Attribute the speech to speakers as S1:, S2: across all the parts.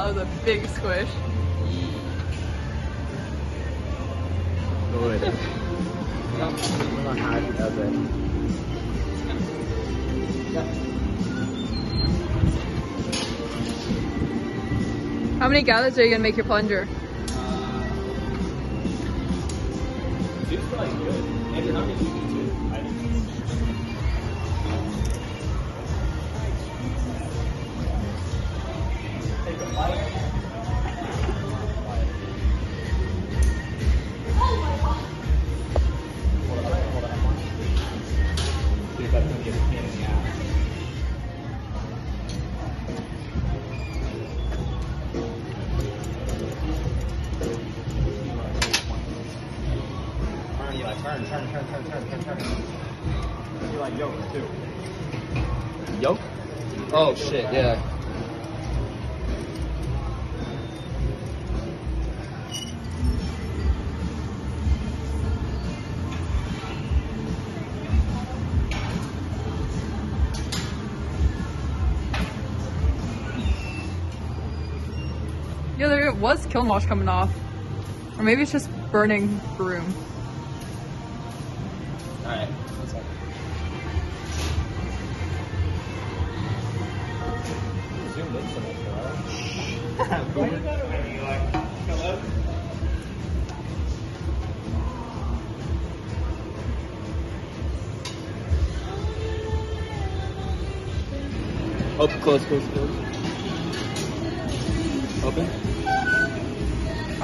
S1: Oh, that was a big squish.
S2: Good. I'm not happy does it.
S1: How many gallons are you gonna make your plunger?
S2: Dude's probably good. Andrew, how many do you do? I do. Turn, turn, turn, turn, turn, turn, turn, turn. Eli, yoke too.
S3: Yoke? Oh shit, yeah.
S1: Yeah, there was kiln wash coming off. Or maybe it's just burning broom.
S2: Alright, one second. Zoomed in so much, bro. Hello?
S3: Open, close, close, close.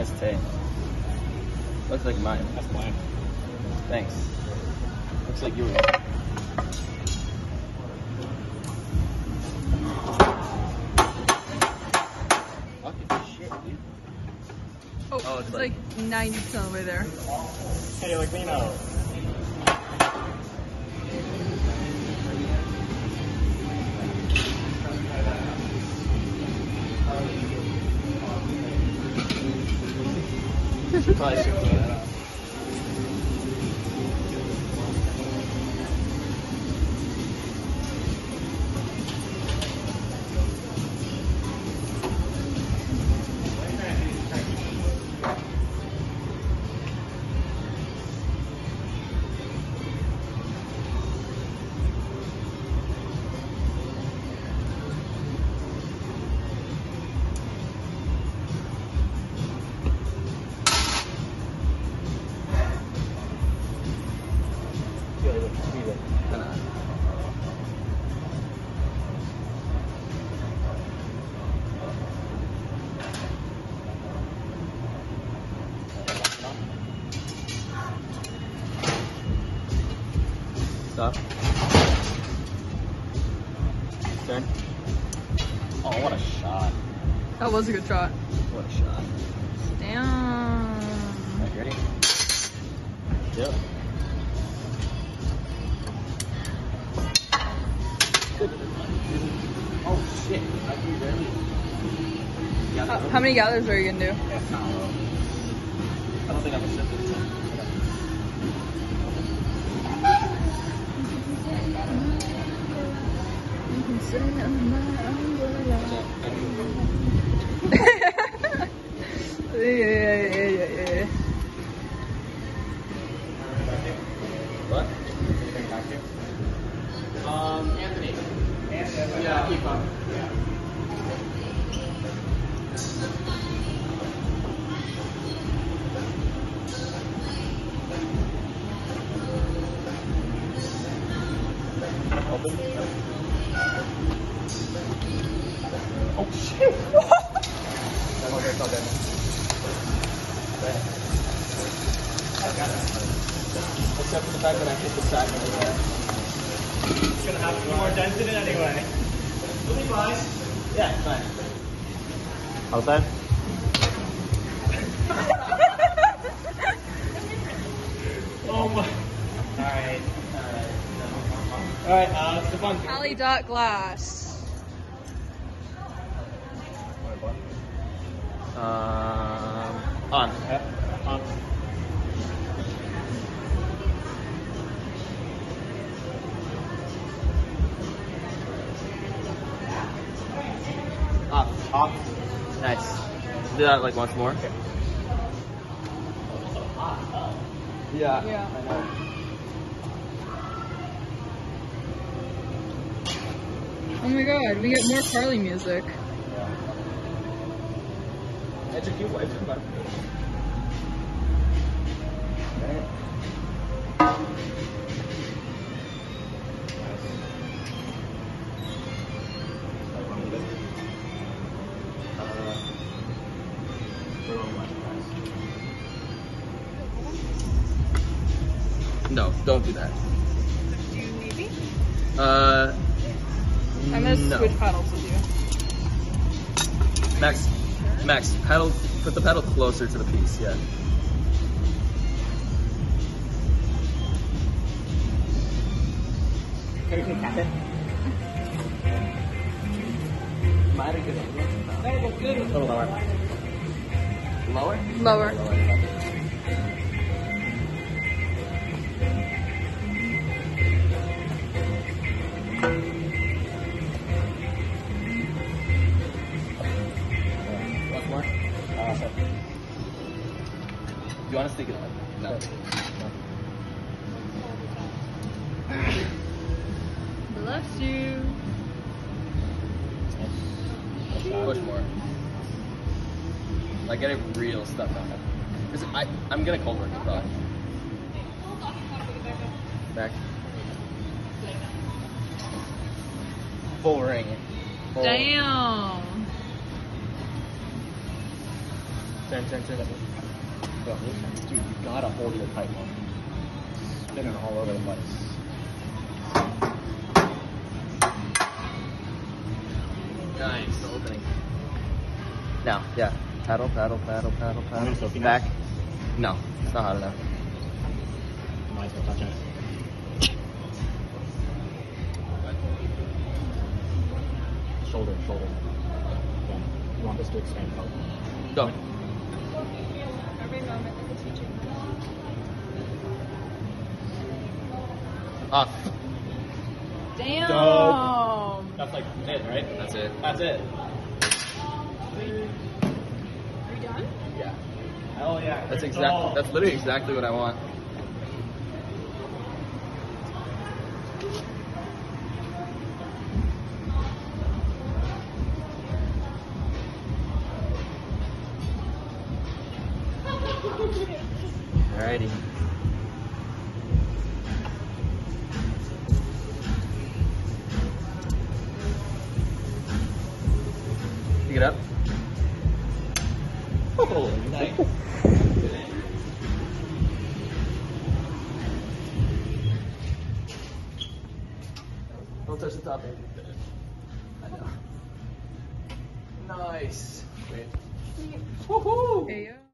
S3: Nice tape. Looks like mine.
S2: That's mine.
S3: Thanks. Looks like yours. Fucking shit.
S1: Oh,
S3: Oh, it's
S1: it's
S3: like-
S1: like 90% of the way there.
S2: Hey, like Lino.
S3: Probably Stop. Turn.
S2: Oh, what a shot.
S1: That was a good shot.
S3: What a shot.
S1: Damn.
S3: Alright, ready? Yep.
S2: Oh, shit. I do really.
S1: How, how many gathers are you gonna do?
S2: That's not low. I don't think I'm a simple.
S1: yeah, yeah, yeah, yeah, yeah.
S3: What?
S2: Anthony. Anthony. Yeah, keep up.
S3: Open.
S2: Oh, shit.
S3: That one here's all good. Except for the fact that I hit the side of the head.
S2: It's gonna have more dents in it anyway. You'll be fine.
S3: Yeah, fine.
S2: Outside? oh my. Alright. Alright, uh, Stefan.
S1: Pally dot glass.
S3: Um, on.
S2: Yeah, on.
S3: Off.
S2: Off.
S3: Nice. Do that like once more. Yeah.
S1: Yeah.
S3: I know.
S1: Oh my god, we get more Carly music.
S3: It's a cute wife. No, don't do that.
S1: Do you need me?
S3: Uh,
S1: I'm gonna
S3: no.
S1: switch paddles with you.
S3: Max, Max, pedal, put the pedal closer to the piece, yeah.
S2: Can we take captain? A little lower.
S3: Lower?
S1: Lower.
S2: So.
S3: You want to stick it on? No.
S1: Bless you.
S3: Push more. Like get it real stuck on it. 'Cause I, I'm gonna cold work it probably. Back. Full ring. Full.
S1: Damn.
S2: Turn, turn, turn. Go. Dude, you gotta hold your tight one. Spinning all over the place.
S3: Nice. Opening. Now, yeah. Paddle, paddle, paddle, paddle, paddle.
S2: In
S3: Back. No, it's not hot enough.
S2: Not touching it. Shoulder, shoulder. You want this to expand out.
S3: Go.
S1: Every moment is a teaching.
S3: Off.
S1: Damn.
S2: Dope. That's like it, right?
S3: That's it.
S2: That's it.
S1: Are you done?
S3: Yeah.
S2: Hell yeah.
S3: That's
S2: exactly.
S3: That's literally exactly what I want. Alrighty. Pick it up.
S2: Oh, nice.
S3: Don't touch the top. I know. Nice. Wait.
S1: Hey, yo.